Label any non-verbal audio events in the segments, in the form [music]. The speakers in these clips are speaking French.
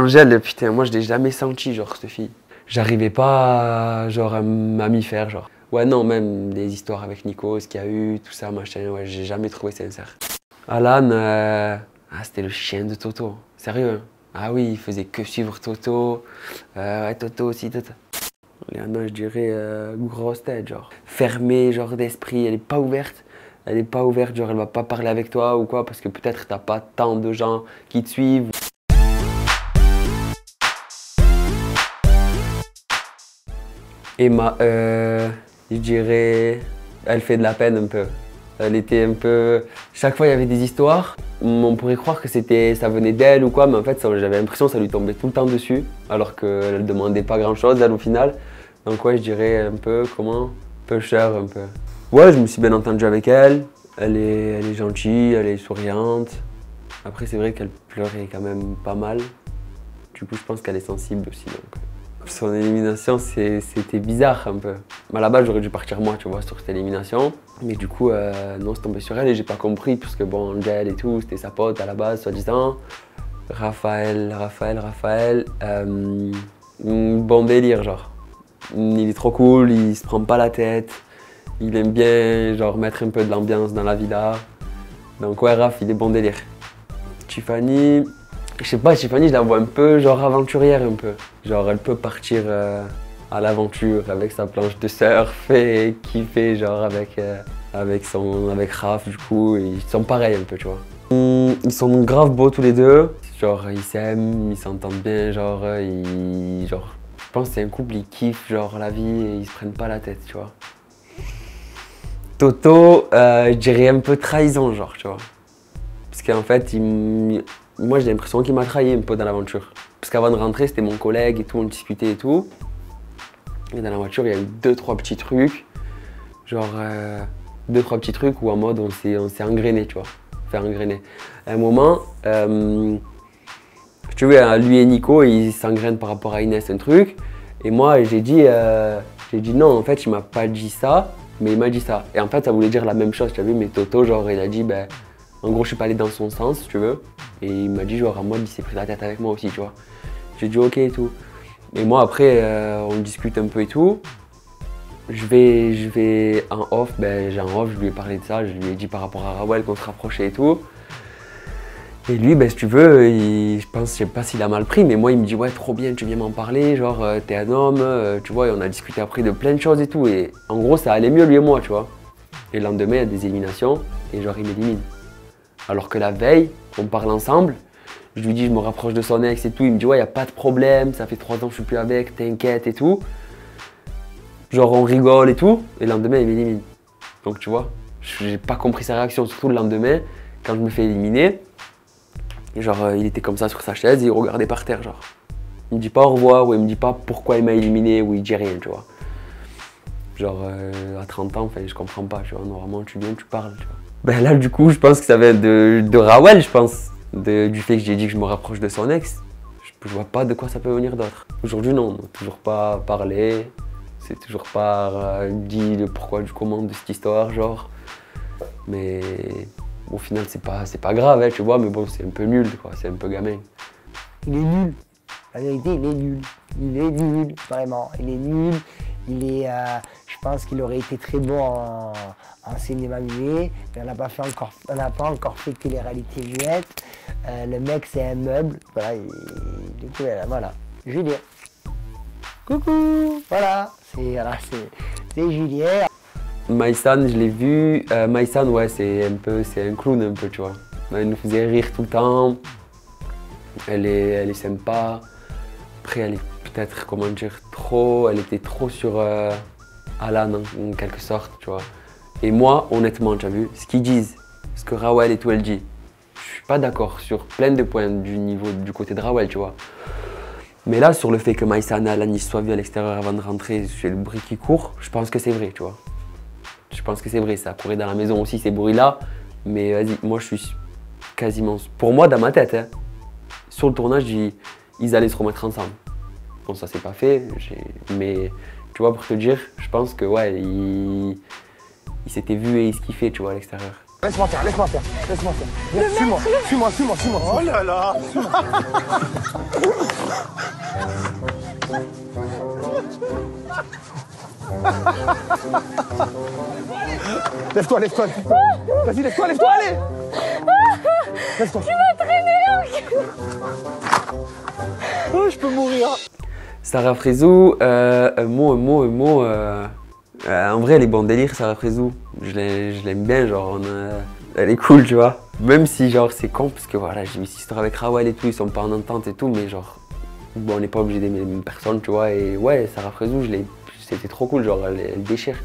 Angèle, putain, moi je l'ai jamais senti, genre, cette fille. J'arrivais pas, genre, à m'y genre. Ouais, non, même les histoires avec Nico, ce qu'il y a eu, tout ça, machin, ouais, j'ai jamais trouvé sincère. Alan, euh, ah, c'était le chien de Toto. Sérieux hein? Ah oui, il faisait que suivre Toto. Euh, ouais, Toto aussi, Toto. Léana, je dirais euh, grosse tête, genre. Fermée, genre d'esprit, elle est pas ouverte. Elle est pas ouverte, genre elle va pas parler avec toi ou quoi, parce que peut-être t'as pas tant de gens qui te suivent. Emma, euh, je dirais, elle fait de la peine un peu. Elle était un peu. Chaque fois, il y avait des histoires. On pourrait croire que ça venait d'elle ou quoi, mais en fait, j'avais l'impression que ça lui tombait tout le temps dessus, alors qu'elle ne demandait pas grand-chose, elle, au final. Donc, je dirais un peu, comment peu cher, un peu. Ouais, je me suis bien entendu avec elle. Elle est, gentille, elle est souriante. Après, c'est vrai qu'elle pleurait quand même pas mal. Du coup, je pense qu'elle est sensible aussi. Son élimination, c'était bizarre un peu. À la base, j'aurais dû partir moi, tu vois, sur cette élimination. Mais du coup, euh, non, c'est tombé sur elle et j'ai pas compris, parce que bon, Angel et tout, c'était sa pote à la base, soi-disant. Raphaël, Raphaël, Raphaël. Euh, bon délire, genre. Il est trop cool, il se prend pas la tête. Il aime bien, genre, mettre un peu de l'ambiance dans la villa. Donc ouais, Raph, il est bon délire. Tiffany, je sais pas, Tiffany, je la vois un peu genre aventurière un peu. Genre elle peut partir euh, à l'aventure avec sa planche de surf et kiffer genre avec, euh, avec, son, avec Raph du coup. Ils sont pareils un peu, tu vois. Ils sont grave beaux tous les deux. Genre ils s'aiment, ils s'entendent bien, genre, ils, genre je pense que c'est un couple, ils kiffent genre la vie et ils se prennent pas la tête, tu vois. Toto, euh, je dirais un peu trahison, genre, tu vois. Parce qu'en fait, il, moi j'ai l'impression qu'il m'a trahi un peu dans l'aventure. Parce qu'avant de rentrer, c'était mon collègue et tout, on discutait et tout. Et dans la voiture, il y a eu deux, trois petits trucs. Genre, euh, deux, trois petits trucs où en mode on s'est engrainé, tu vois. Faire engrainer. À un moment, euh, tu vois, lui et Nico, ils s'engrainent par rapport à Inès un truc. Et moi, j'ai dit, euh, dit non, en fait, il m'a pas dit ça, mais il m'a dit ça. Et en fait, ça voulait dire la même chose, tu as vu, mais Toto, genre, il a dit, ben, en gros, je suis pas allé dans son sens, tu veux. Et il m'a dit, genre, à moi, il s'est pris la tête avec moi aussi, tu vois. J'ai dit, ok et tout. Et moi, après, euh, on discute un peu et tout. Je vais, je vais en off, ben, j'ai en off, je lui ai parlé de ça, je lui ai dit par rapport à Rawel qu'on se rapprochait et tout. Et lui, ben, si tu veux, je pense, je sais pas s'il a mal pris, mais moi, il me dit, ouais, trop bien, tu viens m'en parler, genre, euh, t'es un homme, euh, tu vois, et on a discuté après de plein de choses et tout. Et en gros, ça allait mieux, lui et moi, tu vois. Et le lendemain, il y a des éliminations, et genre, il m'élimine. Alors que la veille, on parle ensemble, je lui dis, je me rapproche de son ex et tout. Il me dit, ouais, il a pas de problème, ça fait trois ans que je suis plus avec, t'inquiète et tout. Genre, on rigole et tout. Et le lendemain, il m'élimine. Donc, tu vois, j'ai pas compris sa réaction, surtout le lendemain, quand je me fais éliminer. genre, euh, il était comme ça sur sa chaise, il regardait par terre, genre. Il me dit pas au revoir, ou il me dit pas pourquoi il m'a éliminé, ou il dit rien, tu vois. Genre, euh, à 30 ans, je comprends pas, tu vois. Normalement, tu viens, tu parles, tu vois. Ben là, du coup, je pense que ça vient de, de Rawel, je pense. du fait que j'ai dit que je me rapproche de son ex. Je, vois pas de quoi ça peut venir d'autre. Aujourd'hui, non, on toujours pas parlé. C'est toujours pas euh, dit le pourquoi du comment de cette histoire, genre. Mais au final, c'est pas, pas grave, hein, tu vois, mais bon, c'est un peu nul, quoi. C'est un peu gamin. Il est nul. La vérité, il est nul. Il est nul, vraiment. Il est nul. Il est, euh, je pense qu'il aurait été très bon en, cinéma muet, mais on n'a pas, fait encore, on pas encore fait que les réalités muettes. Euh, le mec, c'est un meuble. Voilà, du coup, voilà, Julien. Coucou Voilà, c'est voilà, Julien. Maïsan, je l'ai vu. Euh, Maïsan, ouais, c'est un peu, c'est un clown un peu, tu vois. Elle nous faisait rire tout le temps. Elle est, elle est sympa. Après, elle est peut-être, comment dire, trop, elle était trop sur euh, Alan en, quelque sorte, tu vois. Et moi, honnêtement, tu as vu, ce qu'ils disent, ce que Rawel et tout, elle dit, je suis pas d'accord sur plein de points du niveau du côté de Rawel, tu vois. Mais là, sur le fait que Maïsan et Alan soient vus à l'extérieur avant de rentrer, c'est le bruit qui court, je pense que c'est vrai, tu vois. Je pense que c'est vrai, ça courait dans la maison aussi ces bruits-là. Mais vas-y, moi je suis quasiment. Pour moi, dans ma tête, hein, sur le tournage, ils allaient se remettre ensemble bon, ça s'est pas fait, mais tu vois, pour te dire, je pense que ouais, il, s'était vu et il se kiffait, tu vois, à l'extérieur. Laisse-moi faire, laisse-moi faire, laisse-moi faire. Suis-moi, suis-moi, suis-moi, suis-moi. Oh là là Lève-toi, lève-toi. Vas-y, lève-toi, lève-toi, allez lève. Tu vas traîner, Oh, je peux mourir Sarah Frézou, euh, mot, un mot, mot. euh, euh, en vrai, elle est bon délire, Sarah Frézou. Je l'ai- je l'aime bien, genre, elle est cool, tu vois. Même si, genre, c'est con, parce que voilà, j'ai cette histoire avec Rawel et tout, ils sont pas en entente et tout, mais genre, bon, on n'est pas obligé d'aimer les mêmes personnes, tu vois. Et ouais, Sarah l'ai- c'était trop cool, genre, elle déchire.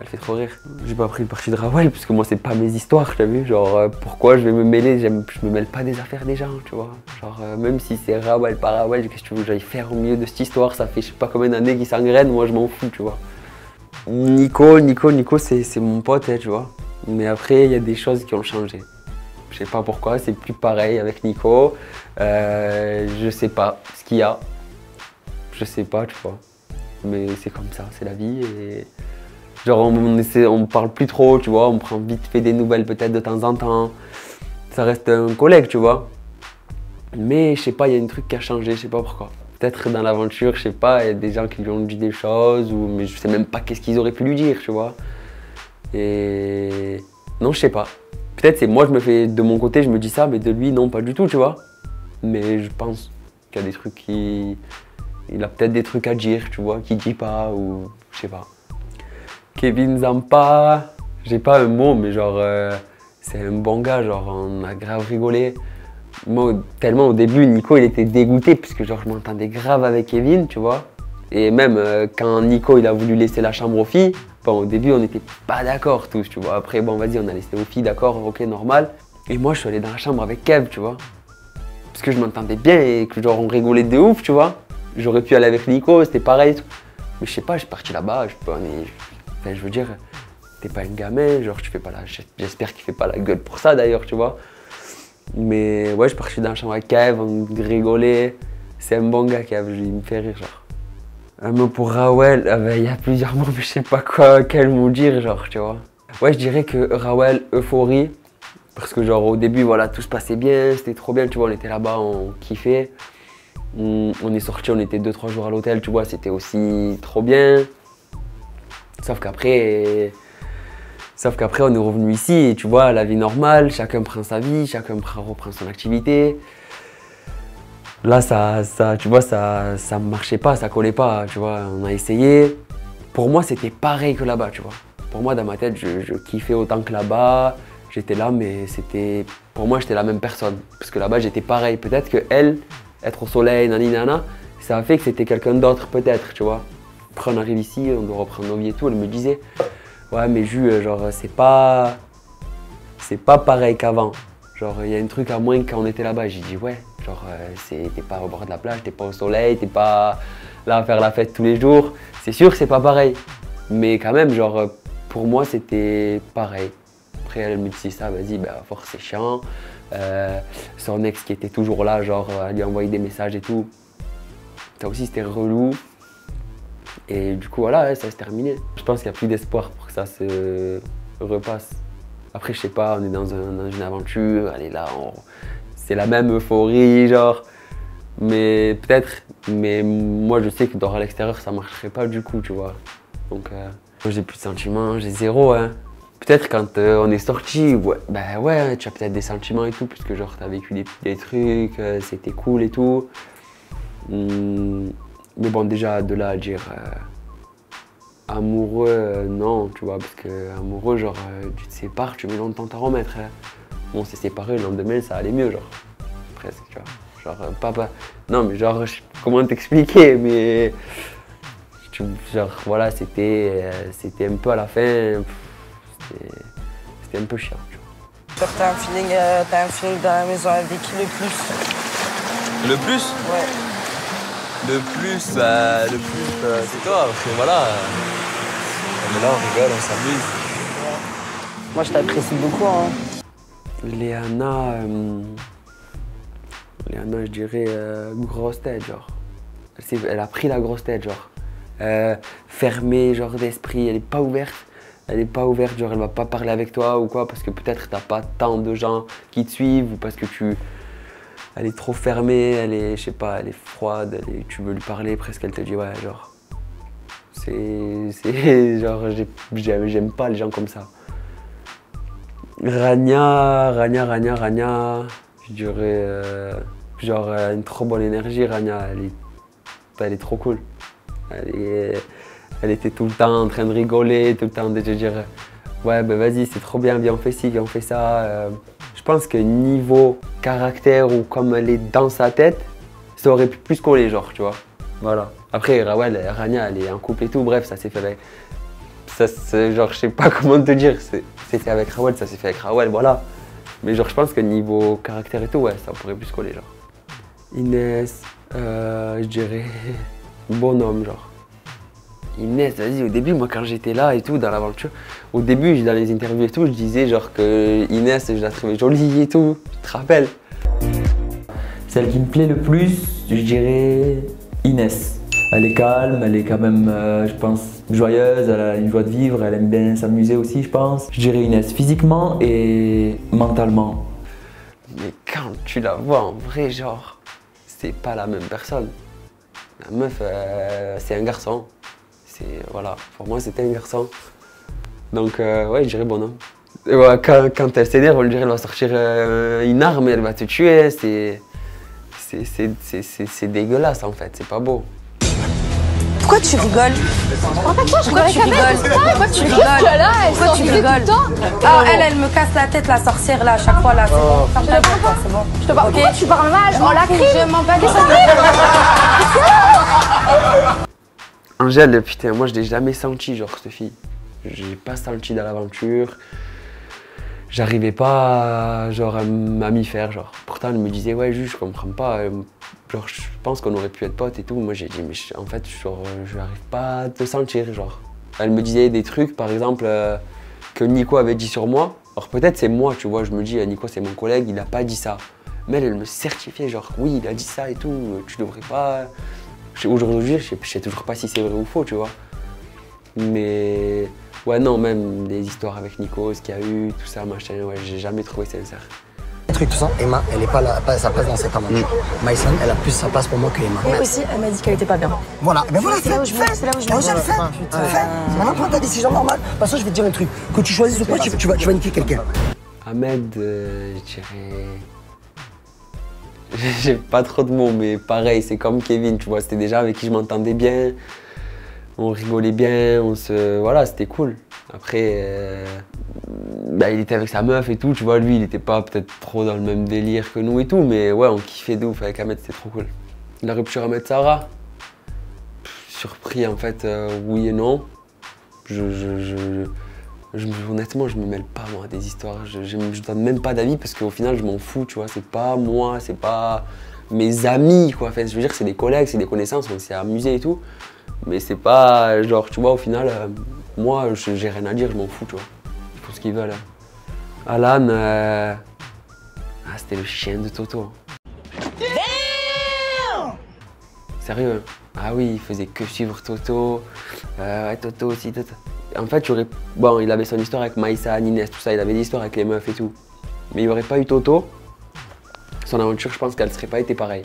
Elle fait trop rire. J'ai pas pris le parti de Rawel, parce que moi, c'est pas mes histoires, t'as vu. Genre, euh, pourquoi je vais me mêler Je me mêle pas des affaires des gens, tu vois. Genre, euh, même si c'est Rawel, pas Rawel, qu'est-ce que tu veux j'aille faire au milieu de cette histoire? Ça fait je sais pas combien d'années qu'ils s'engrainent, moi, je m'en fous, tu vois. Nico, Nico, Nico, c'est mon pote, hein, tu vois. Mais après, il y a des choses qui ont changé. Je sais pas pourquoi, c'est plus pareil avec Nico. Euh, je sais pas ce qu'il y a. Je sais pas, tu vois. Mais c'est comme ça, c'est la vie. Genre, on, essaie, on parle plus trop, tu vois. On prend vite fait des nouvelles peut-être de temps en temps. Ça reste un collègue, tu vois. Mais je sais pas, il y a un truc qui a changé, je sais pas pourquoi. Peut-être dans l'aventure, je sais pas, il y a des gens qui lui ont dit des choses, ou, mais je sais même pas qu'est-ce qu'ils auraient pu lui dire, tu vois. Et non, je sais pas. Peut-être c'est moi, je me fais de mon côté, je me dis ça, mais de lui, non, pas du tout, tu vois. Mais je pense qu'il y a des trucs qui. Il a peut-être des trucs à dire, tu vois, qu'il dit pas, ou je sais pas. Kevin Zampa, j'ai pas un mot, mais genre, euh, c'est un bon gars, genre, on a grave rigolé. Moi, tellement au début, Nico, il était dégoûté, puisque genre, je m'entendais grave avec Kevin, tu vois. Et même euh, quand Nico, il a voulu laisser la chambre aux filles, bon, au début, on n'était pas d'accord tous, tu vois. Après, bon, vas-y, on a laissé aux filles, d'accord, ok, normal. Et moi, je suis allé dans la chambre avec Kev, tu vois. Parce que je m'entendais bien et que genre, on rigolait de ouf, tu vois. J'aurais pu aller avec Nico, c'était pareil. tout. Mais je sais pas, je suis parti là-bas, je enfin, je veux dire, t'es pas un gamin, genre, tu fais pas la, j'espère qu'il fait pas la gueule pour ça d'ailleurs, tu vois. Mais ouais, je suis parti dans la chambre avec Kev, on rigolait. C'est un bon gars, Kev, il me fait rire, genre. Un mot pour Rawel, ah ben, il y a plusieurs mots, mais je sais pas quoi, quel mot dire, genre, tu vois. Ouais, je dirais que Rawel, euphorie. Parce que, genre, au début, voilà, tout se passait bien, c'était trop bien, tu vois, on était là-bas, on kiffait. On est sorti, on était 2-3 jours à l'hôtel, tu vois, c'était aussi trop bien. Sauf qu'après, sauf qu'après, on est revenu ici, et tu vois, la vie normale, chacun prend sa vie, chacun prend- reprend son activité. Là, ça, ça, tu vois, ça, ça marchait pas, ça collait pas, tu vois. On a essayé. Pour moi, c'était pareil que là-bas, tu vois. Pour moi, dans ma tête, je, kiffais autant que là-bas. J'étais là, mais c'était, pour moi, j'étais la même personne. Parce que là-bas, j'étais pareil. Peut-être que elle, être au soleil, nani nana, ça a fait que c'était quelqu'un d'autre, peut-être, tu vois. Après, on arrive ici, on doit reprendre nos vies et tout. Elle me disait, ouais, mais Jus, genre, c'est pas, c'est pas pareil qu'avant. Genre, il y a un truc à moins quand on était là-bas. J'ai dit, ouais, genre, euh, t'es pas au bord de la plage, t'es pas au soleil, t'es pas là à faire la fête tous les jours. C'est sûr que c'est pas pareil. Mais quand même, genre, pour moi, c'était pareil. Après, elle me disait ça, vas-y, ben, à force, c'est chiant. Euh, son ex qui était toujours là, genre, elle lui envoyer des messages et tout. Ça aussi, c'était relou. Et du coup, voilà, ça s'est terminé. Je pense qu'il n'y a plus d'espoir pour que ça se repasse. Après, je sais pas, on est dans, un- dans une aventure, elle est là, c'est la même euphorie, genre. Mais peut-être, mais moi je sais que à l'extérieur ça marcherait pas du coup, tu vois. Donc, euh, moi j'ai plus de sentiments, j'ai zéro, hein. Peut-être quand euh, on est sorti, ouais, ben ouais, tu as peut-être des sentiments et tout, puisque genre t'as vécu des, des trucs, euh, c'était cool et tout. Hum, mais bon, déjà de là à dire euh, amoureux, euh, non, tu vois, parce que amoureux, genre euh, tu te sépares, tu mets longtemps à remettre. hein. Bon, on s'est séparés, le lendemain ça allait mieux, genre, presque, tu vois. Genre, euh, papa, non, mais genre, je- comment t'expliquer, mais. tu- genre, voilà, c'était euh, c'était un peu à la fin, c'était un peu chiant, tu vois. Genre, t'as un feeling, euh, t'as un feeling dans la maison avec qui le plus? Le plus? Ouais. Le plus, bah, le plus, euh, c'est toi, parce que voilà. On là, on rigole, on s'amuse. Moi, je t'apprécie beaucoup. Hein. Léana, euh, Léana, je dirais euh, grosse tête, genre. Elle a pris la grosse tête, genre. Euh, fermée, genre d'esprit, elle est pas ouverte. Elle est pas ouverte, genre elle va pas parler avec toi ou quoi, parce que peut-être t'as pas tant de gens qui te suivent ou parce que tu. Elle est trop fermée, elle est, je sais pas, elle est froide, tu veux lui parler, presque elle te dit ouais, genre. C'est. [laughs] Genre, j'ai- j'aime pas les gens comme ça. Rania, Rania, Rania, Rania. Je dirais. euh, genre, une trop bonne énergie, Rania. Elle est, elle est trop cool. Elle, était tout le temps en train de rigoler, tout le temps de te dire Ouais, ben vas-y, c'est trop bien, viens, on fait ci, viens, on fait ça. Euh, je pense que niveau caractère ou comme elle est dans sa tête, ça aurait pu plus coller, genre, tu vois. Voilà. Après, Rawal, Rania, elle est en couple et tout, bref, ça s'est fait avec. Ça, genre, je sais pas [laughs] comment te dire, c'était avec Rawal, ça s'est fait avec Rawal, voilà. Mais genre, je pense que niveau caractère et tout, ouais, ça pourrait plus coller, genre. Inès, euh, je dirais [laughs] bonhomme, genre. Inès, vas-y, au début, moi, quand j'étais là et tout, dans l'aventure, au début, dans les interviews et tout, je disais genre que Inès, je la trouvais jolie et tout, tu te rappelles? Celle qui me plaît le plus, je dirais Inès. Elle est calme, elle est quand même, euh, je pense, joyeuse, elle a une joie de vivre, elle aime bien s'amuser aussi, je pense. Je dirais Inès, physiquement et mentalement. Mais quand tu la vois en vrai, genre, c'est pas la même personne. La meuf, euh, c'est un garçon. C'est, voilà, pour moi, c'était un garçon. Donc, euh, ouais, je dirais bonhomme. Et ouais, quand, quand elle s'énerve, on lui dirait, elle va sortir euh, une arme et elle va te tuer. C'est, c'est, c'est, c'est, c'est- c'est dégueulasse, en fait, c'est pas beau. Pourquoi tu rigoles Pourquoi tu rigoles Pourquoi tu rigoles Pourquoi tu rigoles Ah, elle, elle me casse la tête, la sorcière, là, à chaque fois, là. C'est bon, ta gueule, toi, c'est bon. Je te parle. Ok. Pourquoi tu parles mal Oh la crise Je m'en bats les [laughs] Angèle, putain, moi je l'ai jamais senti, genre, cette fille. J'ai pas senti dans l'aventure. J'arrivais pas, genre, à m'y faire, genre. Pourtant, elle me disait, ouais, juste, je comprends pas. euh, Genre, je pense qu'on aurait pu être potes et tout. Moi, j'ai dit, mais en fait, genre, je n'arrive pas à te sentir, genre. Elle me disait des trucs, par exemple, euh, que Nico avait dit sur moi. Alors, peut-être c'est moi, tu vois, je me dis, euh, Nico, c'est mon collègue, il a pas dit ça. Mais elle, elle me certifiait, genre, oui, il a dit ça et tout, tu devrais pas. Aujourd'hui, je sais, toujours pas si c'est vrai ou faux, tu vois. Mais ouais, non, même les histoires avec Nico, ce qu'il y a eu, tout ça, machin, ouais, j'ai jamais trouvé sincère. Un truc, tout ça. Emma, elle n'est pas, là- pas sa place dans cette aventure. Maïson, elle a plus sa place pour moi que Emma. Mais aussi, elle m'a dit qu'elle était pas bien. Voilà, ben voilà, C'est là fais, où je fais. c'est là où je me- Angèle, fais, fais. Maintenant, prends ta décision normale. Parce que je vais te dire un truc. Que tu choisisses ou pas, tu, tu vas, tu vas niquer quelqu'un. Ahmed, euh, je dirais. [laughs] J'ai pas trop de mots, mais pareil, c'est comme Kevin, tu vois, c'était déjà avec qui je m'entendais bien, on rigolait bien, on se. Voilà, c'était cool. Après, euh, bah, il était avec sa meuf et tout, tu vois, lui, il était pas peut-être trop dans le même délire que nous et tout, mais ouais, on kiffait de ouf avec Ahmed, c'était trop cool. La rupture Ahmed Sarah Surpris, en fait, euh, oui et non. Je, je- je me- honnêtement, je me mêle pas moi à des histoires. Je, je, donne même pas d'avis parce qu'au final, je m'en fous, tu vois. C'est pas moi, c'est pas mes amis, quoi. Je veux dire, c'est des collègues, c'est des connaissances, on s'est amusé et tout. Mais c'est pas genre, tu vois, au final, euh, moi, j'ai rien à dire, je m'en fous, tu vois. Ils ce qu'ils veulent. hein. Alan, euh, ah, c'était le chien de Toto. Sérieux hein. Ah oui, il faisait que suivre Toto. Euh, ouais, Toto aussi, Toto. En fait, bon, il avait son histoire avec Maïssa, Nines, tout ça, il avait des histoires avec les meufs et tout. Mais il n'y aurait pas eu Toto, son aventure, je pense qu'elle serait pas été pareille.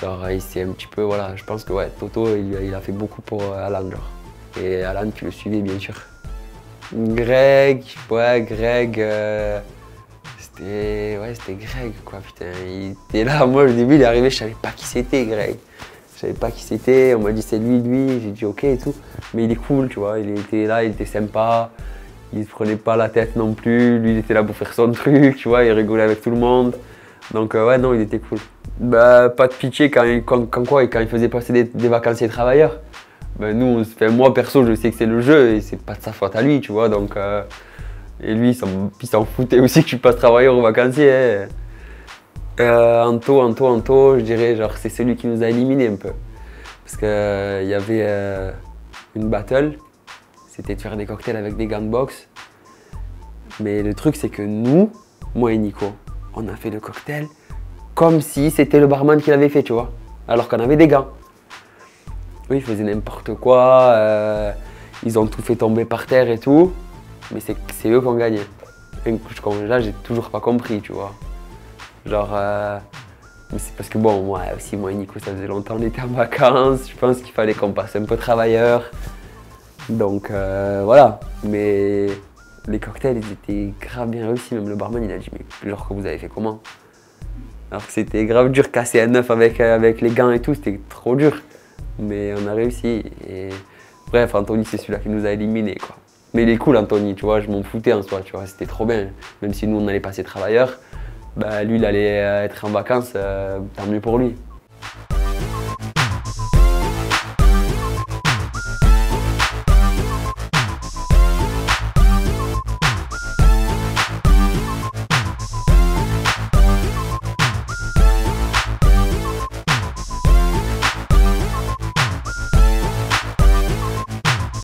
Genre, il s'est un petit peu, voilà, je pense que ouais, Toto, il, il a fait beaucoup pour euh, Alan, genre. Et Alan, tu le suivais, bien sûr. Greg, ouais, Greg, euh, c'était, ouais, c'était Greg, quoi, putain. Il était là, moi, au début, il est arrivé, je savais pas qui c'était, Greg. Je savais pas qui c'était, on m'a dit c'est lui, lui, j'ai dit ok et tout. Mais il est cool, tu vois, il était là, il était sympa, il se prenait pas la tête non plus, lui il était là pour faire son [laughs] truc, tu vois, il rigolait avec tout le monde. Donc euh, ouais, non, il était cool. Bah, pas de pitié quand, il- quand, quand quoi, quand il faisait passer des, vacanciers travailleurs. Bah, nous, moi perso, je sais que c'est le jeu et c'est pas de sa faute à lui, tu vois, donc. euh, et lui, il s'en- il s'en foutait aussi que tu passes travailleur ou vacancier. hein. Euh, Anto, Anto, Anto, je dirais, genre, c'est celui qui nous a éliminés un peu. Parce qu'il y avait euh, une battle, c'était de faire des cocktails avec des gants de boxe. Mais le truc, c'est que nous, moi et Nico, on a fait le cocktail comme si c'était le barman qui l'avait fait, tu vois. Alors qu'on avait des gants. Eux, ils faisaient n'importe quoi, euh, ils ont tout fait tomber par terre et tout. Mais c'est eux qui ont gagné. Et Là, j'ai toujours pas compris, tu vois. Genre, euh, c'est parce que bon, moi aussi, moi et Nico, ça faisait longtemps qu'on était en vacances. Je pense qu'il fallait qu'on passe un peu travailleur. Donc euh, voilà. Mais les cocktails, ils étaient grave bien réussis. Même le barman, il a dit, mais genre que vous avez fait comment? Alors que c'était grave dur, casser à neuf avec, euh, avec les gants et tout, c'était trop dur. Mais on a réussi. Et bref, Anthony, c'est celui-là qui nous a éliminés, quoi. Mais il est cool, Anthony, tu vois, je m'en foutais en soi, tu vois, c'était trop bien. Même si nous, on allait passer travailleur, bah, lui, il allait euh, être en vacances, euh, tant mieux pour lui.